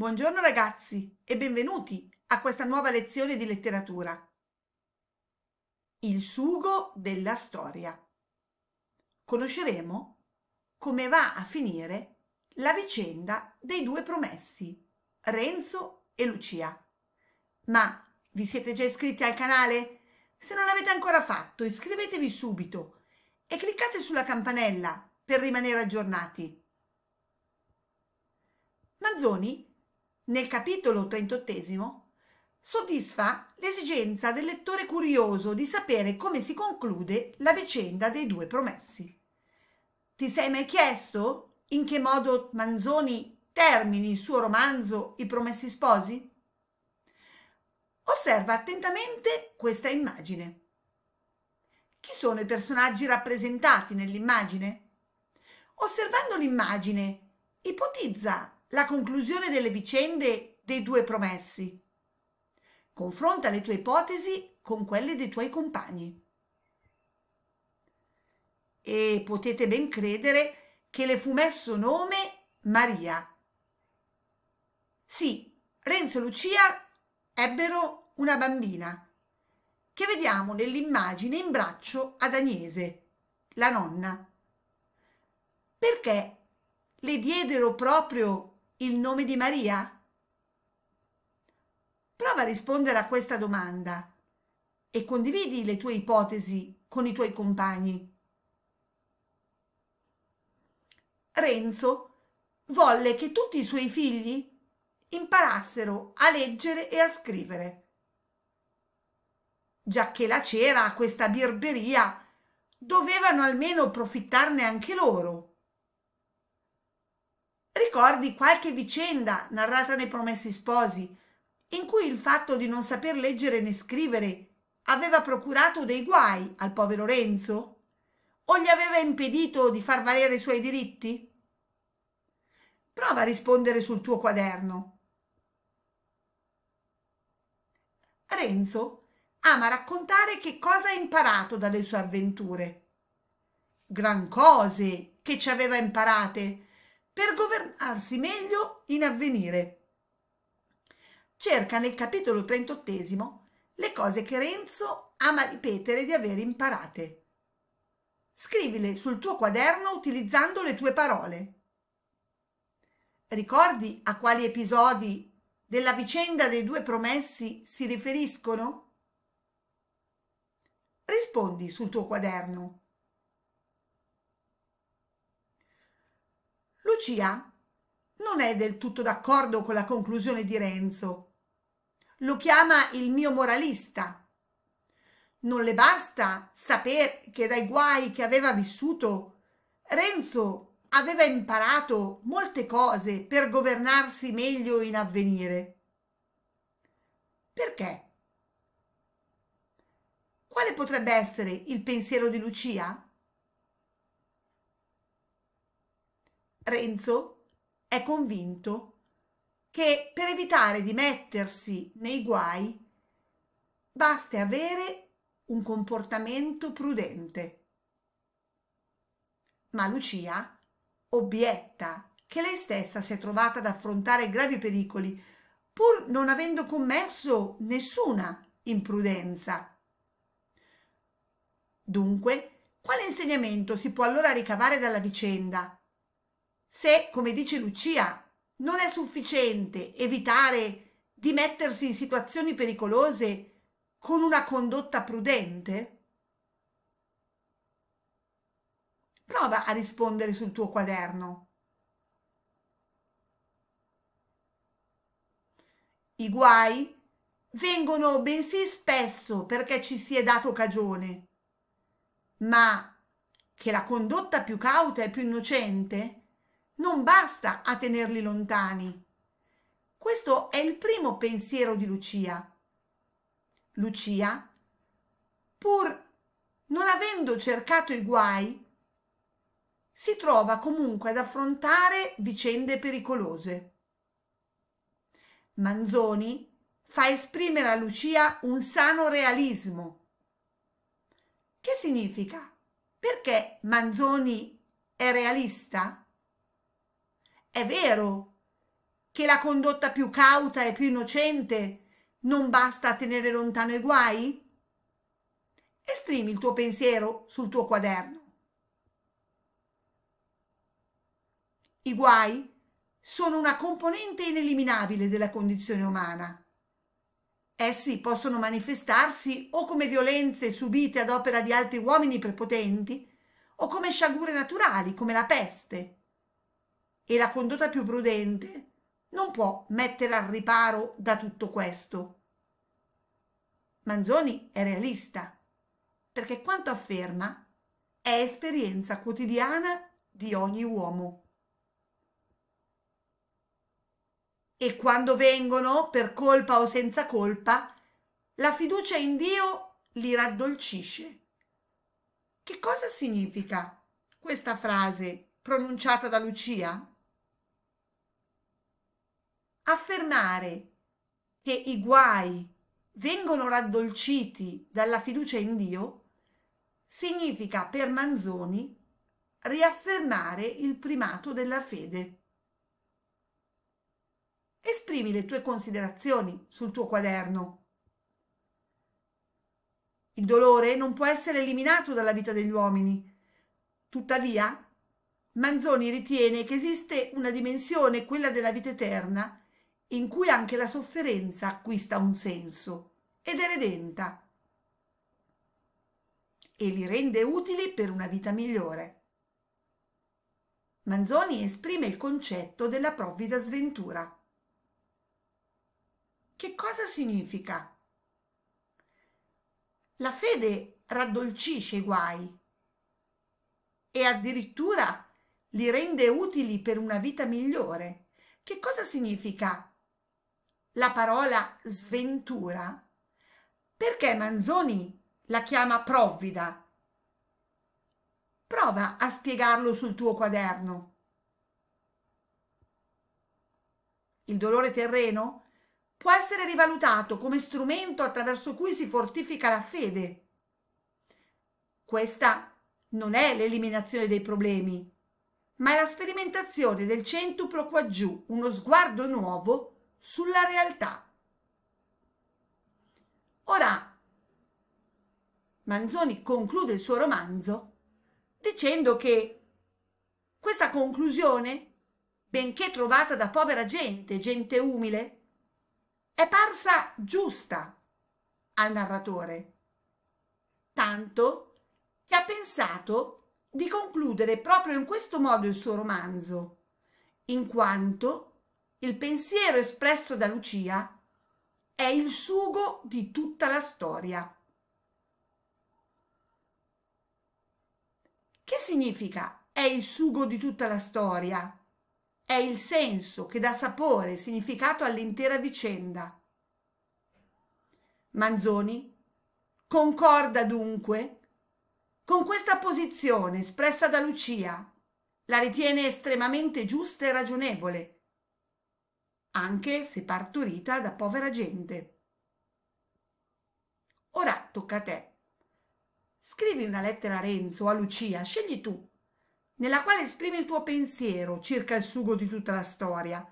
Buongiorno ragazzi e benvenuti a questa nuova lezione di letteratura. Il sugo della storia. Conosceremo come va a finire la vicenda dei due promessi, Renzo e Lucia. Ma vi siete già iscritti al canale? Se non l'avete ancora fatto, iscrivetevi subito e cliccate sulla campanella per rimanere aggiornati. Manzoni, nel capitolo 38, soddisfa l'esigenza del lettore curioso di sapere come si conclude la vicenda dei due promessi. Ti sei mai chiesto in che modo Manzoni termini il suo romanzo I promessi sposi? Osserva attentamente questa immagine. Chi sono i personaggi rappresentati nell'immagine? Osservando l'immagine, ipotizza la conclusione delle vicende dei due promessi. Confronta le tue ipotesi con quelle dei tuoi compagni. E potete ben credere che le fu messo nome Maria. Sì, Renzo e Lucia ebbero una bambina che vediamo nell'immagine in braccio ad Agnese, la nonna. Perché le diedero proprio il nome di Maria? Prova a rispondere a questa domanda e condividi le tue ipotesi con i tuoi compagni. Renzo volle che tutti i suoi figli imparassero a leggere e a scrivere. Giacché la c'era questa birberia, dovevano almeno profittarne anche loro Ricordi qualche vicenda narrata nei Promessi Sposi, in cui il fatto di non saper leggere né scrivere aveva procurato dei guai al povero Renzo? O gli aveva impedito di far valere i suoi diritti? Prova a rispondere sul tuo quaderno. Renzo ama raccontare che cosa ha imparato dalle sue avventure. Gran cose che ci aveva imparate per governarsi meglio in avvenire. Cerca nel capitolo 38 le cose che Renzo ama ripetere di aver imparate. Scrivile sul tuo quaderno utilizzando le tue parole. Ricordi a quali episodi della vicenda dei due promessi si riferiscono? Rispondi sul tuo quaderno. Lucia non è del tutto d'accordo con la conclusione di Renzo. Lo chiama il mio moralista. Non le basta sapere che dai guai che aveva vissuto Renzo aveva imparato molte cose per governarsi meglio in avvenire. Perché? Quale potrebbe essere il pensiero di Lucia? Renzo è convinto che per evitare di mettersi nei guai basti avere un comportamento prudente. Ma Lucia obietta che lei stessa si è trovata ad affrontare gravi pericoli pur non avendo commesso nessuna imprudenza. Dunque, quale insegnamento si può allora ricavare dalla vicenda? Se, come dice Lucia, non è sufficiente evitare di mettersi in situazioni pericolose con una condotta prudente? Prova a rispondere sul tuo quaderno. I guai vengono bensì spesso perché ci si è dato cagione, ma che la condotta più cauta e più innocente non basta a tenerli lontani. Questo è il primo pensiero di Lucia. Lucia, pur non avendo cercato i guai, si trova comunque ad affrontare vicende pericolose. Manzoni fa esprimere a Lucia un sano realismo. Che significa? Perché Manzoni è realista? È vero che la condotta più cauta e più innocente non basta a tenere lontano i guai? Esprimi il tuo pensiero sul tuo quaderno. I guai sono una componente ineliminabile della condizione umana. Essi possono manifestarsi o come violenze subite ad opera di altri uomini prepotenti o come sciagure naturali come la peste. E la condotta più prudente non può mettere al riparo da tutto questo. Manzoni è realista perché quanto afferma è esperienza quotidiana di ogni uomo. E quando vengono, per colpa o senza colpa, la fiducia in Dio li raddolcisce. Che cosa significa questa frase pronunciata da Lucia? Affermare che i guai vengono raddolciti dalla fiducia in Dio significa per Manzoni riaffermare il primato della fede. Esprimi le tue considerazioni sul tuo quaderno. Il dolore non può essere eliminato dalla vita degli uomini. Tuttavia, Manzoni ritiene che esiste una dimensione, quella della vita eterna, in cui anche la sofferenza acquista un senso ed è redenta e li rende utili per una vita migliore. Manzoni esprime il concetto della provvida sventura. Che cosa significa? La fede raddolcisce i guai e addirittura li rende utili per una vita migliore. Che cosa significa la parola sventura? Perché Manzoni la chiama provvida? Prova a spiegarlo sul tuo quaderno. Il dolore terreno può essere rivalutato come strumento attraverso cui si fortifica la fede. Questa non è l'eliminazione dei problemi, ma è la sperimentazione del centuplo qua giù, uno sguardo nuovo sulla realtà. Ora, Manzoni conclude il suo romanzo dicendo che questa conclusione, benché trovata da povera gente, gente umile, è parsa giusta al narratore, tanto che ha pensato di concludere proprio in questo modo il suo romanzo, in quanto il pensiero espresso da Lucia è il sugo di tutta la storia. Che significa è il sugo di tutta la storia? È il senso che dà sapore e significato all'intera vicenda. Manzoni concorda dunque con questa posizione espressa da Lucia, la ritiene estremamente giusta e ragionevole anche se partorita da povera gente. Ora tocca a te. Scrivi una lettera a Renzo o a Lucia, scegli tu, nella quale esprimi il tuo pensiero circa il sugo di tutta la storia.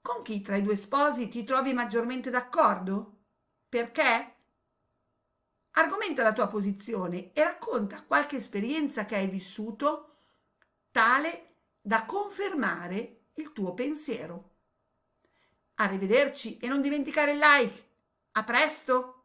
Con chi tra i due sposi ti trovi maggiormente d'accordo? Perché? Argomenta la tua posizione e racconta qualche esperienza che hai vissuto tale da confermare il tuo pensiero. Arrivederci e non dimenticare il like. A presto!